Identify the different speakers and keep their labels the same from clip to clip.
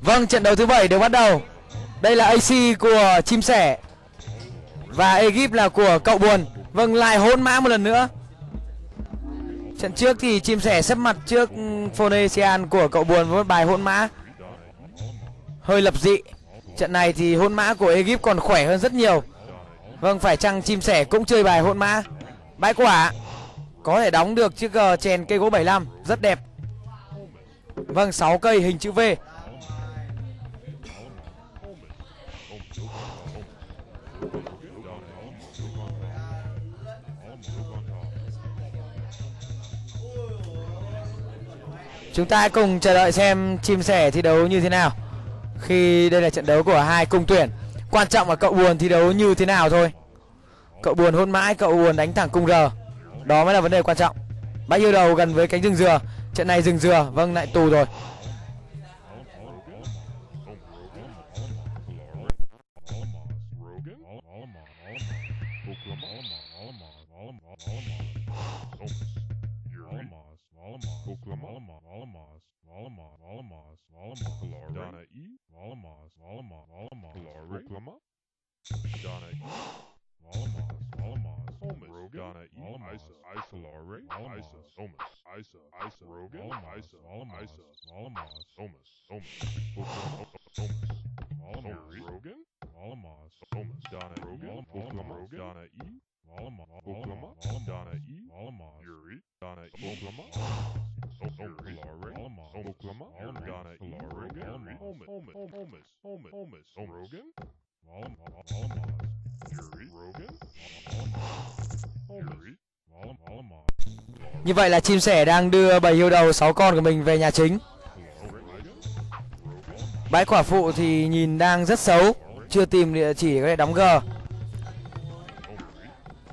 Speaker 1: Vâng, trận đấu thứ bảy được bắt đầu. Đây là AC của chim sẻ và Egypt là của cậu buồn. Vâng, lại hôn mã một lần nữa. Trận trước thì chim sẻ sấp mặt trước Phoenician của cậu buồn với một bài hôn mã hơi lập dị. Trận này thì hôn mã của Egypt còn khỏe hơn rất nhiều. Vâng, phải chăng chim sẻ cũng chơi bài hôn mã. Bãi quả có thể đóng được chiếc ờ, chèn cây gỗ 75 rất đẹp. Vâng, 6 cây hình chữ V. Chúng ta cùng chờ đợi xem chim sẻ thi đấu như thế nào. Khi đây là trận đấu của hai cung tuyển Quan trọng là cậu buồn thi đấu như thế nào thôi. Cậu buồn hôn mãi, cậu buồn đánh thẳng cung R. Đó mới là vấn đề quan trọng. Bãi yêu đầu gần với cánh rừng dừa. Trận này rừng dừa, vâng lại tù rồi.
Speaker 2: Donna E. Malamaz, Malamaz, Holmes, Rogan, Donna E. Malamaz, Isa, Isa, Lare, Isa, Somas, Isa, Isa, Rogan, Isa, Malamaz, Isa, Malamaz, Somas, Somas, Oklahoma, Somas, Malamaz, Rogan, Malamaz, Somas, Donna Rogan, Oklahoma, Donna E. Malamaz, Oklahoma, Donna E. Malamaz, Yuri, Donna Oklahoma, Oklahoma, Donna E. Rogan, Holmes, Holmes, Holmes, Holmes, Holmes, Rogan, Malamaz, Yuri, Rogan, Holmes, Malamaz,
Speaker 1: như vậy là chim sẻ đang đưa bầy hươu đầu 6 con của mình về nhà chính. Bãi quả phụ thì nhìn đang rất xấu, Chưa tìm địa chỉ để có thể đóng G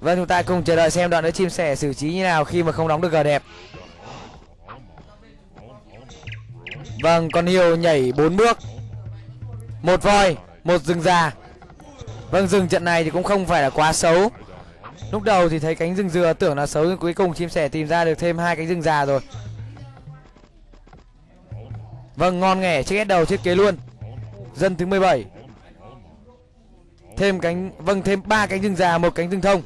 Speaker 1: Vâng chúng ta cùng chờ đợi xem đoạn nữa chim sẻ xử trí như nào khi mà không đóng được G đẹp. Vâng con hiêu nhảy 4 bước. Một voi, một rừng già. Vâng rừng trận này thì cũng không phải là quá xấu Lúc đầu thì thấy cánh rừng dừa tưởng là xấu nhưng cuối cùng chim sẻ tìm ra được thêm hai cánh rừng già rồi. Vâng ngon nghẻ chiếc hết đầu thiết kế luôn. Dân thứ 17. Thêm cánh vâng thêm ba cánh rừng già, một cánh rừng thông.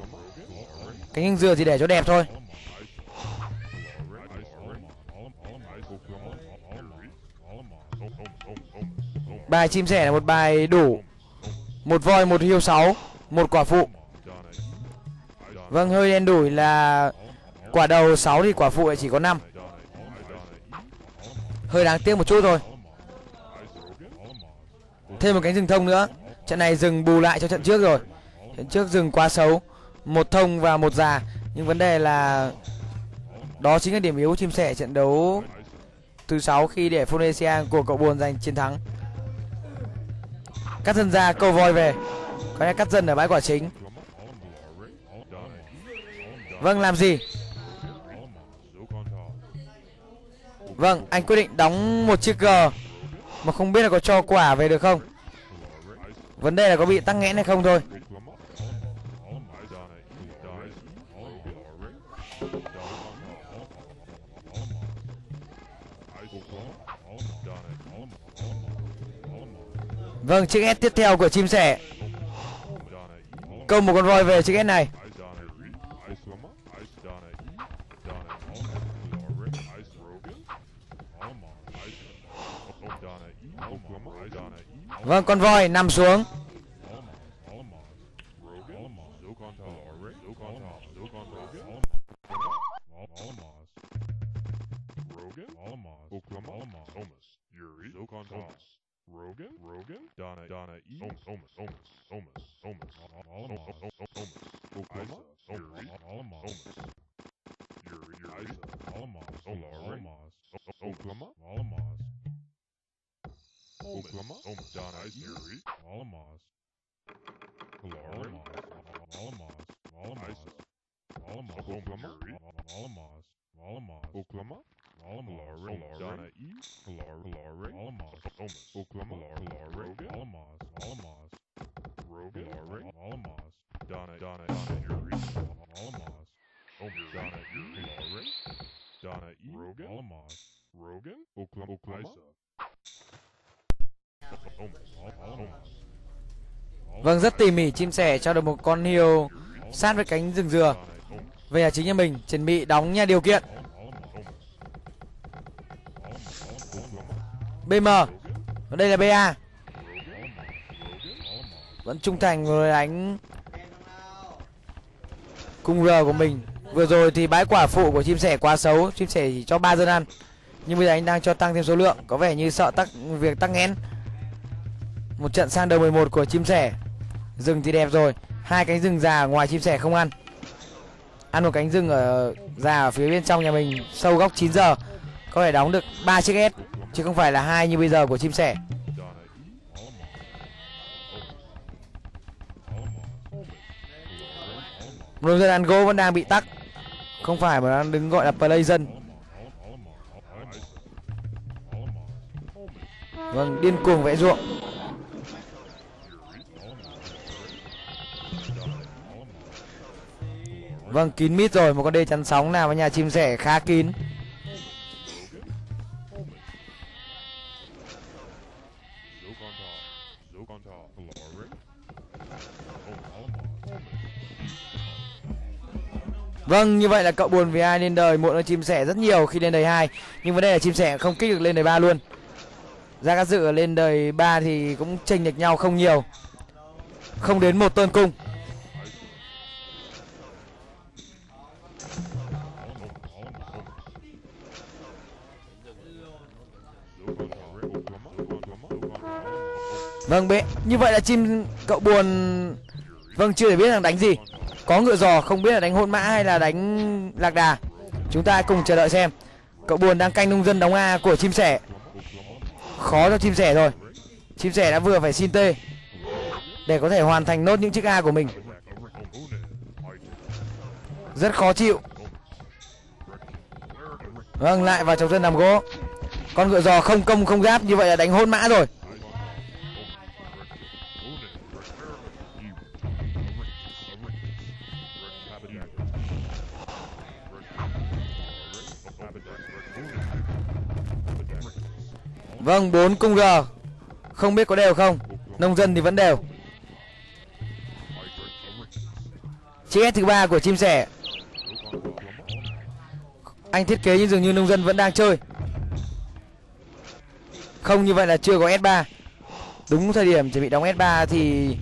Speaker 1: Cánh rừng dừa thì để cho đẹp thôi. Bài chim sẻ là một bài đủ. Một voi, một hiêu sáu, một quả phụ. Vâng hơi đen đủi là quả đầu 6 thì quả phụ lại chỉ có 5 Hơi đáng tiếc một chút thôi. Thêm một cánh rừng thông nữa. Trận này rừng bù lại cho trận trước rồi. Trận trước rừng quá xấu. Một thông và một già. Nhưng vấn đề là Đó chính là điểm yếu chim sẻ trận đấu Thứ sáu khi để Phonesia của cậu buồn giành chiến thắng. Cắt dân ra, câu voi về. Có lẽ cắt dân ở bãi quả chính. Vâng làm gì? Vâng anh quyết định đóng một chiếc G Mà không biết là có cho quả về được không? Vấn đề là có bị tắc nghẽn hay không thôi. Vâng chiếc S tiếp theo của chim sẻ Câu một con voi về chiếc S này Vâng con voi nằm xuống
Speaker 2: Rogan, Rogan, Donna, Donna E, Somas, Somas, Somas, Somas, Somas, Somas, Oklahoma, Yuri, Somas, Yuri, Yuri, Somas, Somas, Oklahoma, Somas, Oklahoma, Somas, Donna E, Yuri, Somas, Kalari, Somas, Somas, Somas, Oklahoma, Yuri, Somas, Somas, Oklahoma, Kalari, Donna E, Kalari, Kalari, Almas, Oklahoma, Alaric, Alamos, Alamos, Rogan, Alaric, Alamos, Donna, Donna, Yuri, Alamos, Donna, Yuri, Alaric, Donna, E, Rogan, Alamos, Oklahoma, Oklahoma,
Speaker 1: Vâng, rất tỉ mỉ chim sẻ cho được một con hiêu sát với cánh rừng dừa. Về nhà chính nhà mình, chuẩn bị đóng nha điều kiện. BM đây là BA Vẫn trung thành với đánh Cung R của mình. Vừa rồi thì bãi quả phụ của chim sẻ quá xấu, Chim sẻ chỉ cho ba dân ăn. Nhưng bây giờ anh đang cho tăng thêm số lượng, Có vẻ như sợ tắc, việc tắc nghẽn. Một trận sang đầu 11 của chim sẻ. Rừng thì đẹp rồi, hai cánh rừng già ngoài chim sẻ không ăn. Ăn một cánh rừng ở, già ở phía bên trong nhà mình, Sâu góc 9 giờ. Có thể đóng được 3 chiếc S Chứ không phải là hai như bây giờ của chim sẻ. Nông dân vẫn đang bị tắc. Không phải mà đang đứng gọi là play dân. Vâng, điên cuồng vẽ ruộng. Vâng, kín mít rồi, một con đê chắn sóng nào với nhà chim sẻ khá kín. Vâng, như vậy là cậu buồn vì ai lên đời muộn hơn chim sẻ rất nhiều khi lên đời 2 Nhưng vấn đề là chim sẻ không kích được lên đời 3 luôn. Ra các dự lên đời 3 thì cũng chênh lệch nhau không nhiều. Không đến một tôn cung. Vâng bé, như vậy là chim cậu buồn. Vâng chưa thể biết rằng đánh gì. Có ngựa giò, không biết là đánh hôn mã hay là đánh lạc đà. Chúng ta cùng chờ đợi xem. Cậu buồn đang canh nông dân đóng A của chim sẻ. Khó cho chim sẻ rồi. Chim sẻ đã vừa phải xin tê Để có thể hoàn thành nốt những chiếc A của mình. Rất khó chịu. Vâng lại vào trồng dân làm gỗ. Con ngựa giò không công, không giáp, Như vậy là đánh hôn mã rồi. Vâng, 4 cung G. Không biết có đều không? Nông dân thì vẫn đều. Chiếc S thứ ba của chim sẻ. Anh thiết kế nhưng dường như nông dân vẫn đang chơi. Không như vậy là chưa có S3. Đúng thời điểm chuẩn bị đóng S3 thì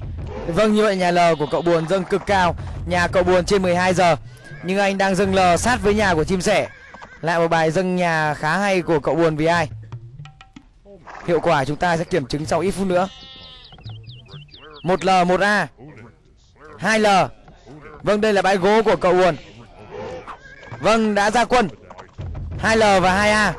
Speaker 1: Vâng như vậy nhà L của cậu buồn dâng cực cao Nhà cậu buồn trên 12 giờ Nhưng anh đang dâng L sát với nhà của chim sẻ lại một bài dâng nhà khá hay của cậu buồn vì ai Hiệu quả chúng ta sẽ kiểm chứng sau ít phút nữa. 1L, 1A. 2L. Vâng, đây là bãi gỗ của cậu buồn Vâng, đã ra quân. 2L và 2A.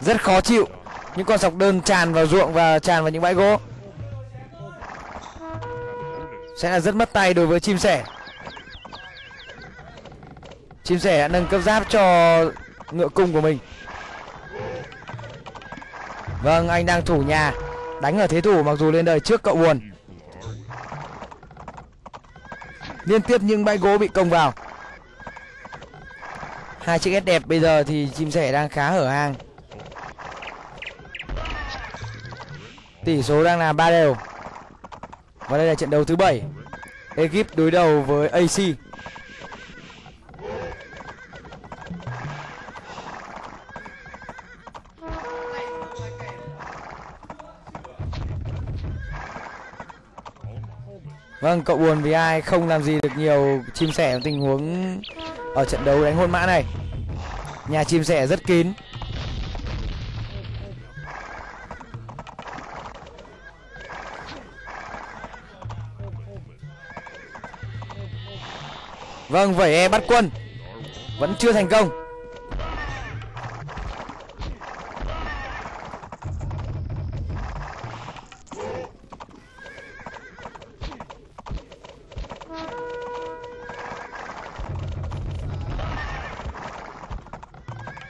Speaker 1: Rất khó chịu. Những con sọc đơn tràn vào ruộng và tràn vào những bãi gỗ. Sẽ là rất mất tay đối với chim sẻ. Chim sẻ đã nâng cấp giáp cho ngựa cung của mình. Vâng anh đang thủ nhà, Đánh ở thế thủ mặc dù lên đời trước cậu buồn. Liên tiếp những bãi gỗ bị công vào. Hai chiếc ép đẹp bây giờ thì chim sẻ đang khá hở hang. Tỷ số đang là ba đều. Và đây là trận đấu thứ bảy Egypt đối đầu với AC Vâng, cậu buồn vì ai không làm gì được nhiều chim sẻ tình huống ở trận đấu đánh hôn mã này. Nhà chim sẻ rất kín. Vâng, vẩy e bắt quân. Vẫn chưa thành công.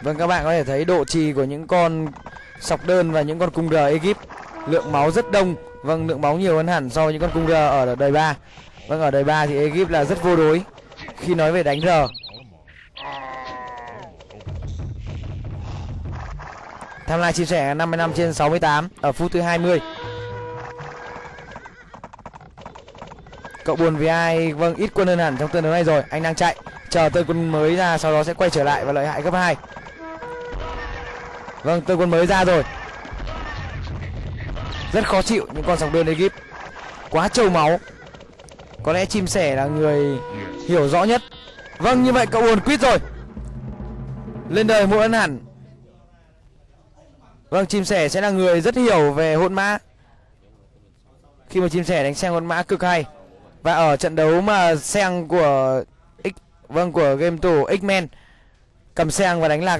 Speaker 1: Vâng các bạn có thể thấy độ trì của những con sọc đơn và những con cung R Egypt Lượng máu rất đông Vâng lượng máu nhiều hơn hẳn so với những con cung R ở đời 3 Vâng ở đời 3 thì Egypt là rất vô đối khi nói về đánh R tham lai chia sẻ 55 trên 68 ở phút thứ 20 cậu buồn vì ai? Vâng ít quân hơn hẳn trong trận đấu này rồi. Anh đang chạy. Chờ tên quân mới ra, sau đó sẽ quay trở lại và lợi hại cấp 2 vâng tên quân mới ra rồi. Rất khó chịu, những con sóng đơn Egypt. Quá trâu máu có lẽ chim sẻ là người hiểu rõ nhất. Vâng như vậy cậu buồn quýt rồi. Lên đời muộn ân hẳn. Vâng chim sẻ sẽ là người rất hiểu về hôn mã khi mà chim sẻ đánh sang hôn mã cực hay. Và ở trận đấu mà sang của x vâng của game thủ x men cầm sang và đánh lạc